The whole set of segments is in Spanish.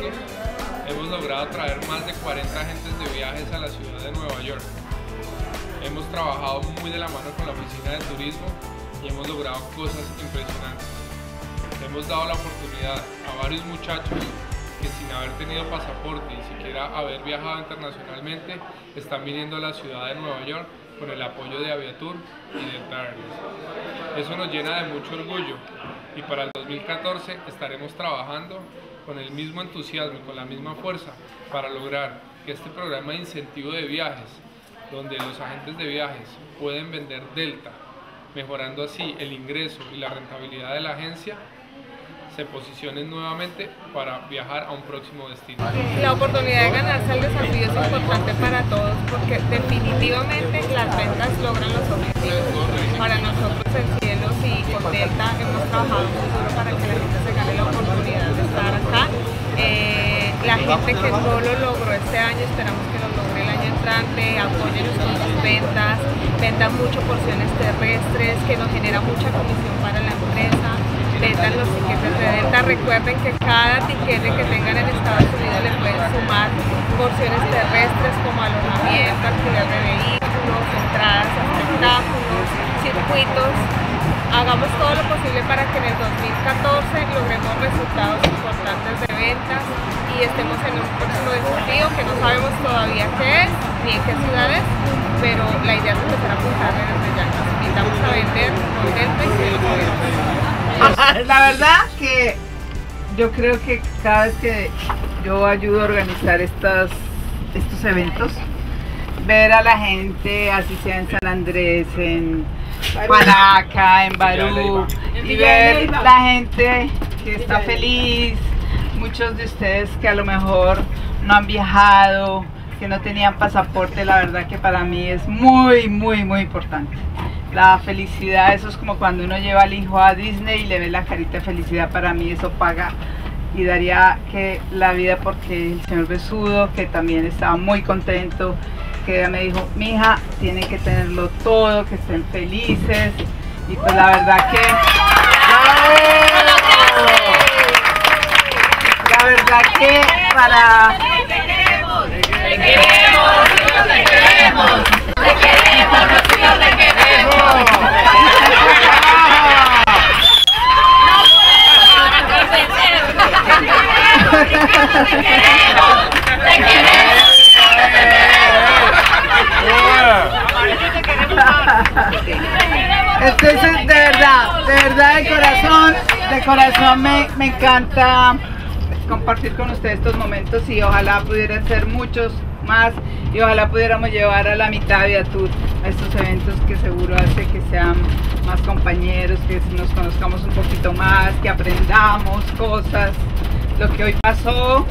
Hemos logrado traer más de 40 agentes de viajes a la ciudad de Nueva York. Hemos trabajado muy de la mano con la oficina de turismo y hemos logrado cosas impresionantes. Hemos dado la oportunidad a varios muchachos que sin haber tenido pasaporte y siquiera haber viajado internacionalmente están viniendo a la ciudad de Nueva York con el apoyo de Aviatur y Delta Airlines. Eso nos llena de mucho orgullo y para el 2014 estaremos trabajando con el mismo entusiasmo y con la misma fuerza para lograr que este programa de incentivo de viajes, donde los agentes de viajes pueden vender Delta, mejorando así el ingreso y la rentabilidad de la agencia, se posicionen nuevamente para viajar a un próximo destino. La oportunidad de ganarse es importante para todos porque definitivamente las ventas logran los objetivos. Para nosotros en Cielos y con Delta hemos trabajado muy duro para que la gente se gane la oportunidad de estar acá. Eh, la gente que no lo logró este año, esperamos que lo logre el año entrante, apóyenos con sus ventas, vendan mucho porciones terrestres, que nos genera mucha comisión Recuerden que cada tiquete que tengan en Estados Unidos le pueden sumar porciones terrestres como alojamiento, alquiler de vehículos, entradas espectáculos, circuitos. Hagamos todo lo posible para que en el 2014 logremos resultados importantes de ventas y estemos en un próximo desafío que no sabemos todavía qué es ni en qué ciudades, pero la idea es empezar a apuntarle desde ya. Nos invitamos a vender con Delta y Cielo La verdad que yo creo que cada vez que yo ayudo a organizar estas, estos eventos, ver a la gente, así sea en San Andrés, en Panaca, en Barú, y ver la gente que está feliz, muchos de ustedes que a lo mejor no han viajado, que no tenían pasaporte, la verdad que para mí es muy, muy, muy importante. La felicidad, eso es como cuando uno lleva al hijo a Disney y le ve la carita de felicidad, para mí eso paga. Y daría que la vida porque el señor Besudo, que también estaba muy contento, que me dijo, mi hija, tiene que tenerlo todo, que estén felices y pues la verdad que... La verdad que para... Entonces, de verdad, de verdad, de corazón, de corazón me, me encanta compartir con ustedes estos momentos y ojalá pudieran ser muchos más y ojalá pudiéramos llevar a la mitad de Atur a estos eventos que seguro hace que sean más compañeros, que nos conozcamos un poquito más, que aprendamos cosas. Lo que hoy pasó,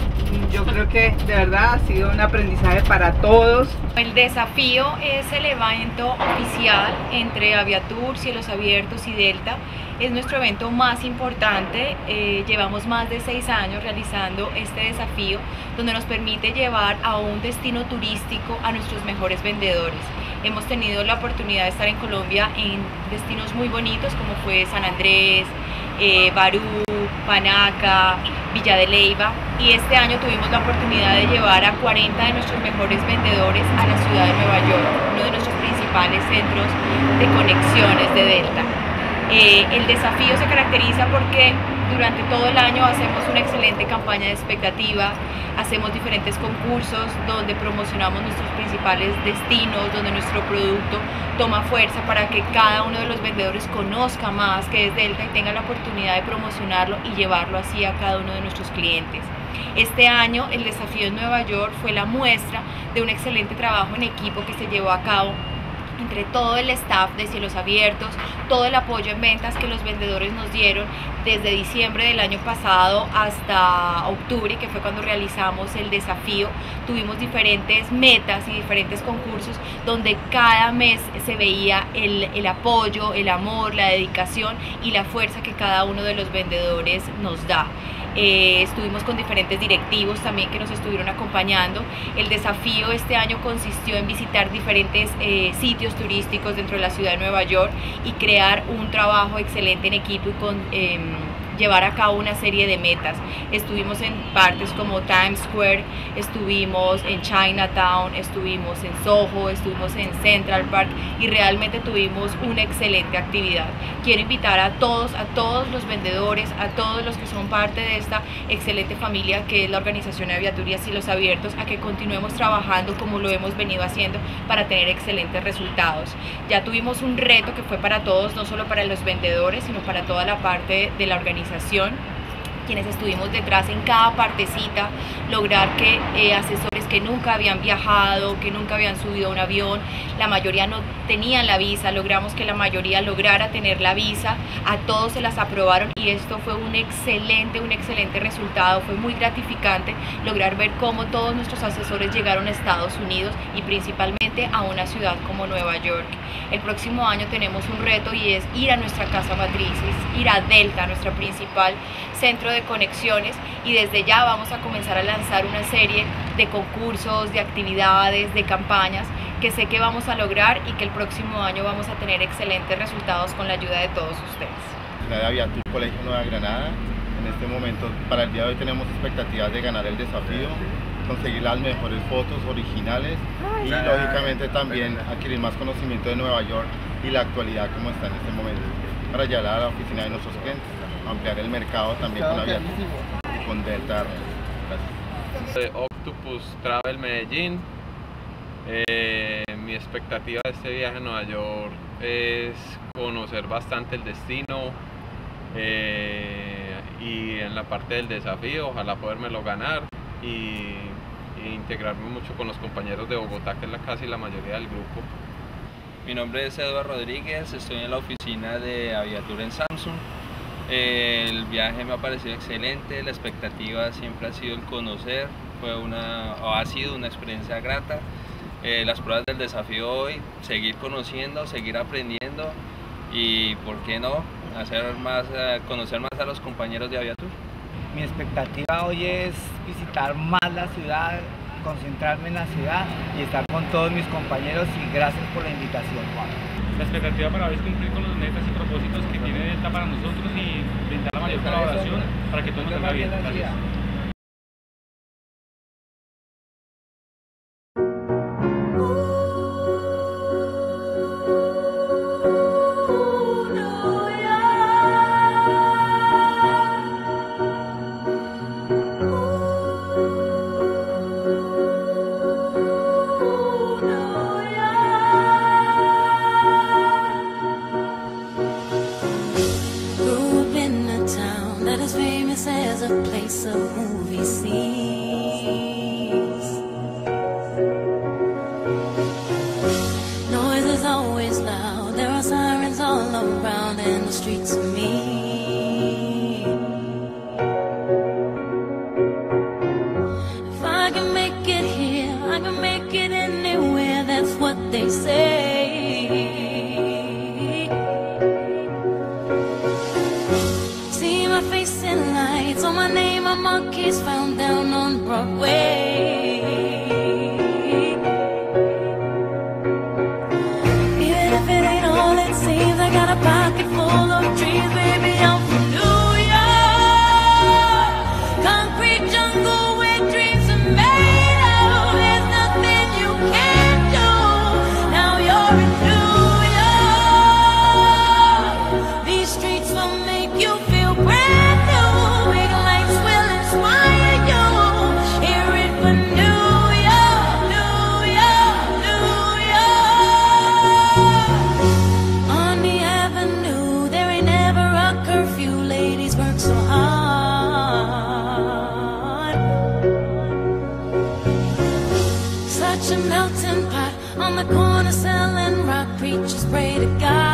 yo creo que de verdad ha sido un aprendizaje para todos. El desafío es el evento oficial entre Aviatur, Cielos Abiertos y Delta es nuestro evento más importante, eh, llevamos más de seis años realizando este desafío donde nos permite llevar a un destino turístico a nuestros mejores vendedores. Hemos tenido la oportunidad de estar en Colombia en destinos muy bonitos como fue San Andrés, eh, Barú, Panaca, Villa de Leyva y este año tuvimos la oportunidad de llevar a 40 de nuestros mejores vendedores a la ciudad de Nueva York, uno de nuestros principales centros de conexiones de Delta. Eh, el desafío se caracteriza porque durante todo el año hacemos una excelente campaña de expectativa, hacemos diferentes concursos donde promocionamos nuestros principales destinos, donde nuestro producto toma fuerza para que cada uno de los vendedores conozca más que es Delta y tenga la oportunidad de promocionarlo y llevarlo así a cada uno de nuestros clientes. Este año el desafío en Nueva York fue la muestra de un excelente trabajo en equipo que se llevó a cabo entre todo el staff de Cielos Abiertos, todo el apoyo en ventas que los vendedores nos dieron desde diciembre del año pasado hasta octubre, que fue cuando realizamos el desafío. Tuvimos diferentes metas y diferentes concursos donde cada mes se veía el, el apoyo, el amor, la dedicación y la fuerza que cada uno de los vendedores nos da. Eh, estuvimos con diferentes directivos también que nos estuvieron acompañando. El desafío este año consistió en visitar diferentes eh, sitios turísticos dentro de la ciudad de Nueva York y crear un trabajo excelente en equipo y con... Em, llevar a cabo una serie de metas. Estuvimos en partes como Times Square, estuvimos en Chinatown, estuvimos en Soho, estuvimos en Central Park y realmente tuvimos una excelente actividad. Quiero invitar a todos, a todos los vendedores, a todos los que son parte de esta excelente familia que es la organización de Aviatura y Cielos Abiertos, a que continuemos trabajando como lo hemos venido haciendo para tener excelentes resultados. Ya tuvimos un reto que fue para todos, no solo para los vendedores, sino para toda la parte de la organización quienes estuvimos detrás en cada partecita, lograr que eh, asesores que nunca habían viajado, que nunca habían subido a un avión, la mayoría no tenían la visa, logramos que la mayoría lograra tener la visa, a todos se las aprobaron y esto fue un excelente, un excelente resultado, fue muy gratificante lograr ver cómo todos nuestros asesores llegaron a Estados Unidos y principalmente a una ciudad como Nueva York. El próximo año tenemos un reto y es ir a nuestra casa matriz, ir a Delta, nuestra principal centro de conexiones y desde ya vamos a comenzar a lanzar una serie de concursos, de actividades, de campañas que sé que vamos a lograr y que el próximo año vamos a tener excelentes resultados con la ayuda de todos ustedes. La Aviatur Colegio Nueva Granada, en este momento para el día de hoy tenemos expectativas de ganar el desafío, conseguir las mejores fotos originales y lógicamente también adquirir más conocimiento de Nueva York y la actualidad como está en este momento para llegar a la oficina de nuestros clientes, ampliar el mercado también con Aviatur y con Delta. Gracias. Octopus Travel Medellín eh, mi expectativa de este viaje a Nueva York es conocer bastante el destino eh, y en la parte del desafío, ojalá podérmelo ganar y, integrarme mucho con los compañeros de Bogotá, que es la casi la mayoría del grupo. Mi nombre es Eduardo Rodríguez, estoy en la oficina de Aviatura en Samsung. El viaje me ha parecido excelente, la expectativa siempre ha sido el conocer, fue una, o ha sido una experiencia grata. Eh, las pruebas del desafío hoy, seguir conociendo, seguir aprendiendo y, ¿por qué no?, hacer más, eh, conocer más a los compañeros de Aviatur. Mi expectativa hoy es visitar más la ciudad, concentrarme en la ciudad y estar con todos mis compañeros y gracias por la invitación, Juan. La expectativa para hoy es cumplir con los metas y propósitos que tiene Delta para nosotros y brindar la mayor colaboración para que todo nos salga bien. Gracias. monkey's found to God.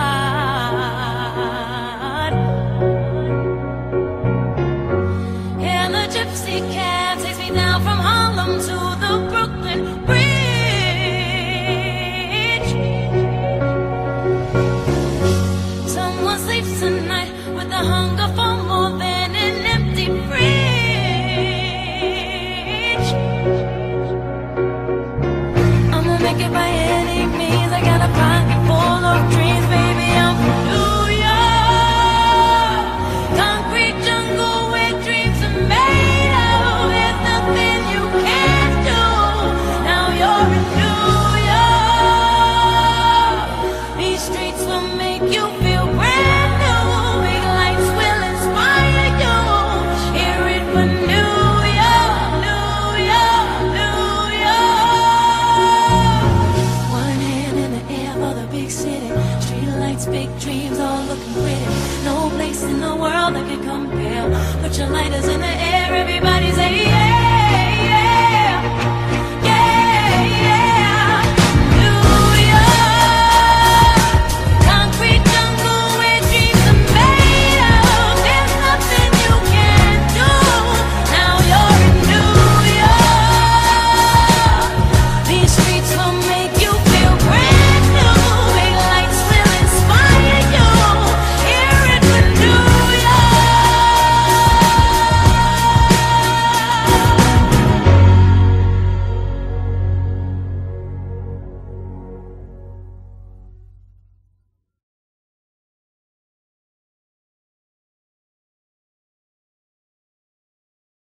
these streets were made